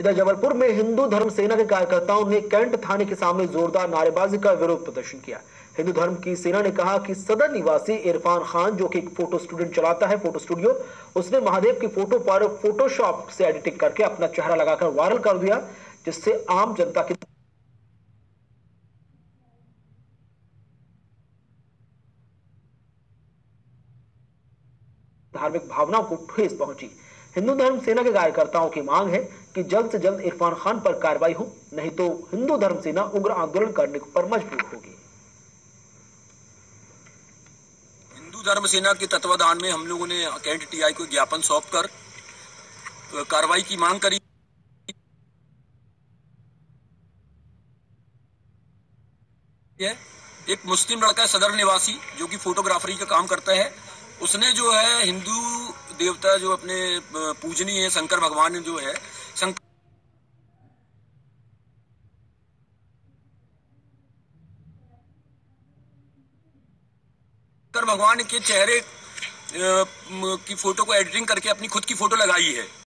इधर जबलपुर में हिंदू धर्म सेना के कार्यकर्ताओं ने कैंट थाने के सामने जोरदार नारेबाजी का विरोध प्रदर्शन किया। हिंदू धर्म की सेना ने कहा कि सदर निवासी इरफान खान, जो कि एक फ़ोटो स्टूडियो चलाता है, फ़ोटो स्टूडियो, उसने महादेव की फ़ोटो पर फोटोशॉप से एडिटिंग करके अपना चेहरा लगाकर वायरल कर दिया, जिससे आम जनता की धार्मिक भावनाओं को ठेस पहुँची। हिंदू धर्म सेना के कार्यकर्ताओं की मांग है कि जल्द से जल्द इरफान खान पर कार्रवाई हो, नहीं तो हिंदू धर्म सेना उग्र आंदोलन करने पर मजबूर होगी। हिंदू धर्म सेना के तत्वाधान में हम लोगों ने कैंट टीआई को ज्ञापन सौंप कर कार्रवाई की मांग करी। है एक मुस्लिम लड़का सदर निवासी, जो कि फोटोग्राफरी का काम करता है। उसने जो है हिंदू देवता जो अपने पूजनीय शंकर भगवान जो है शंकर भगवान के चेहरे की फ़ोटो को एडिटिंग करके अपनी खुद की फ़ोटो लगाई है